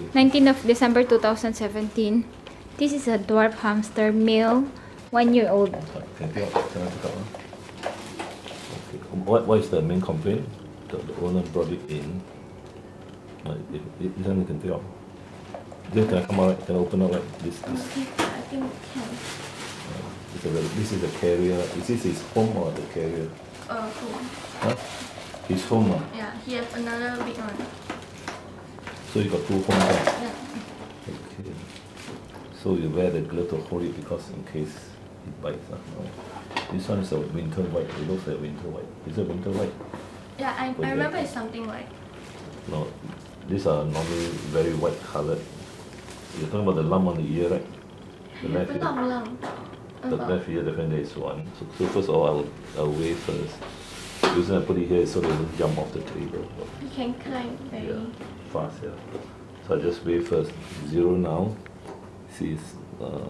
Okay. 19th of December 2017. This is a dwarf hamster, male, one year old. Can you take? Can I take out? Okay. What, what is the main complaint? The, the owner brought it in. Uh, it, it, this one you can take out. This can I come out, right? Can I open up like this? this? Okay, I think can. It's a, very- this is the carrier. Is this his home or the carrier? Uh, cool. Huh? His home. ah. Yeah, he has another big one. So you got two ah. Yeah. Okay. So you wear the glove to hold it because in case it bites. ah. No. This one is a winter white. It looks like winter white. Is it winter white? Yeah, I. I remember it's something like. No. These are normally very white colored. You're talking about the lump on the ear, right? The left ear. Long. The left ear definitely is one. So, so first of all, I will, I will weigh first. The reason I put it here is so they don't jump off the table. You can climb very. Yeah, fast, yeah. So I just weigh first. Zero now. See, it's uh,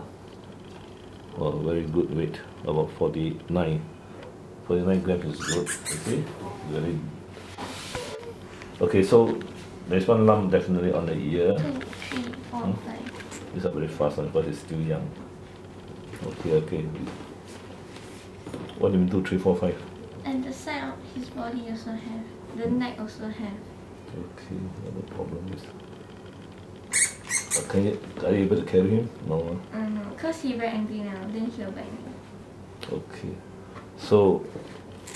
well, very good weight, about 49. 49 grams is good, okay? Very. Okay, so there's one lump definitely on the ear. Two, three, four, Hmm? five. These are very fast one because it's still young. Okay, okay. What do you mean two, three, four, five? And the side of his body also have. The neck also have. Okay, the problem is? Uh, Can you, are you able to carry him? No. ah? I know, cause he very angry now. Then he'll bite me. Okay. So,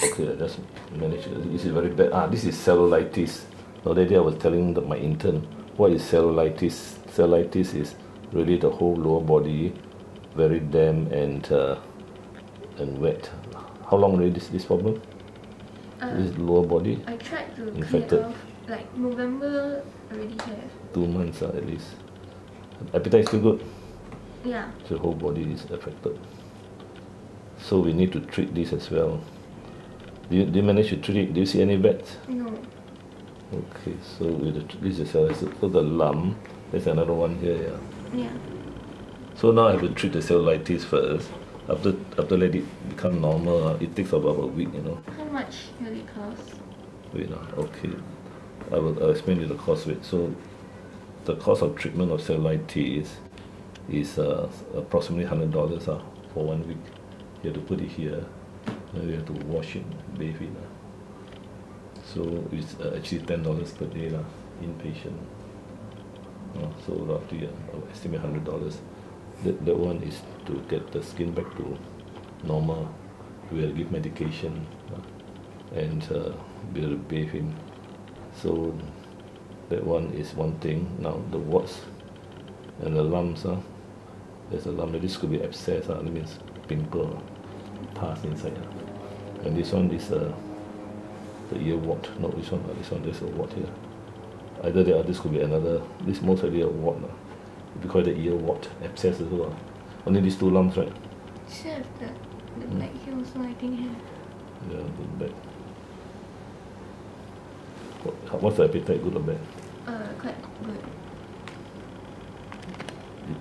okay, I just managed. This is very bad. Ah, this is cellulitis. The other day I was telling the, my intern, what is cellulitis? Cellulitis is really the whole lower body, very damp and uh, and wet. How long already this, this problem? Uh, This lower body? I tried to Infected. off. Like November already have. Two months ah, at least. Appetite is still good. Yeah. The whole body is affected. So we need to treat this as well. Do you, do you manage to treat it? Do you see any vets? No. Okay, so with the, this is so the lump. There's another one here. Yeah. Yeah. So now I have to treat the cellulitis first. After after let it become normal, uh, it takes about a week. You know. How much will it cost? Wait, uh, okay. I will I'll explain you the cost. of it. so the cost of treatment of cellulitis is uh, approximately hundred dollars uh, for one week. You have to put it here. Then you have to wash it, bathe it. Uh. So it's uh, actually ten dollars per day lah, inpatient. Uh, so roughly, uh, I estimate hundred dollars. That that one is to get the skin back to normal. We will give medication uh, and uh, to bathe him. So that one is one thing. Now the warts and the lumps. Uh, there's a lump. This could be abscess. Uh, that means pimple, pus inside. Uh. And this one is uh, the ear wart. No, this one. Uh, this one. There's a wart here. Either the other. This could be another. This most likely a wart. Uh. We call it the ear wart. Abscess as well. Only these two lumps, right? Still have the, the Mm. back here also I think have. Yeah, good bad. What, what's the appetite, good or bad? Uh, quite good.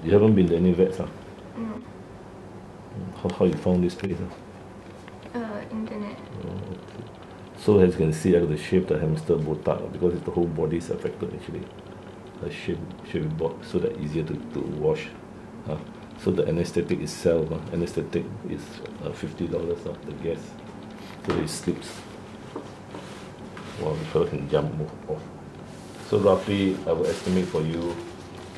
You- haven't been to any vets? No. How, how you found this place? Uh, internet. Oh, okay. So as you can see, I got to shave the hamster botak because it's the whole body is affected actually. Shave, shave it back so that easier to, to wash. Huh? So the anesthetic itself, uh, anesthetic is uh, fifty dollars uh, the gas. So it slips. Well, the fellow can jump move off. So roughly, I will estimate for you,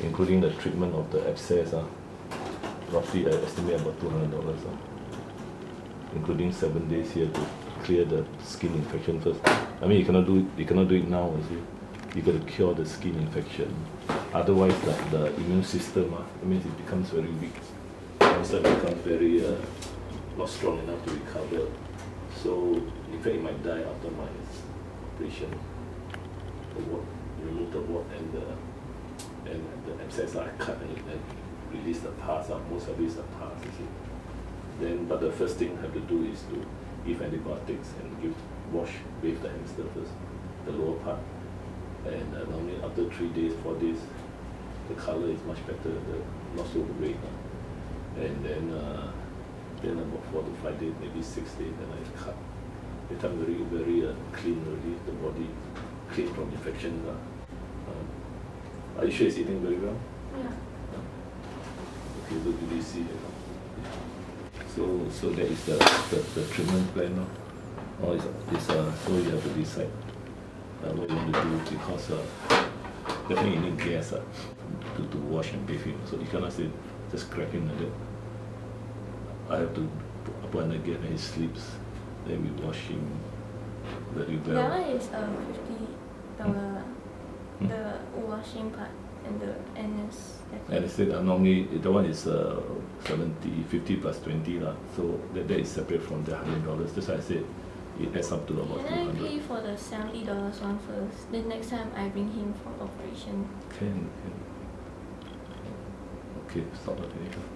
including the treatment of the abscess, uh, roughly I estimate about two hundred dollars. Uh including seven days here to clear the skin infection first. I mean, you cannot do it. You cannot do it now. You see, you got to cure the skin infection. Otherwise, the immune system, uh, it means it becomes very weak. Hamster becomes very uh, not strong enough to recover. So, in fact, it might die after my operation. The wart, remove the wart and the and the abscess are cut and, and release the pus. Uh, most of it is the pus. You see. Then, but the first thing I have to do is to give antibiotics and give wash, bathe the hamster first, the lower part. And uh, normally after three days, four days, the color is much better, the not so red. uh. And then, uh, then about four to five days, maybe six days, then I cut. The time very, very uh, clean already, the body clean from infection. Uh, um, Are you sure it's eating very well? Yeah. Okay, so did you see it? So, so that is the, the, the treatment plan now. Or is, is uh, so you have to decide uh, what you want to do because uh, definitely you need gas uh, to, to wash and bathe him. So you cannot say just crack him like that. I have to put- put under gas and he sleeps. Then we wash him very well. That one is uh fifty dollar Hmm. the washing part and the and anesthetic. And I said uh, normally the one is uh, 70, 50 plus 20 lah. So that, that is separate from the hundred dollars. That's why I said it adds up to about Can I pay for the seventy dollars one first? Then next time I bring him for operation. Can can. Okay, stop the.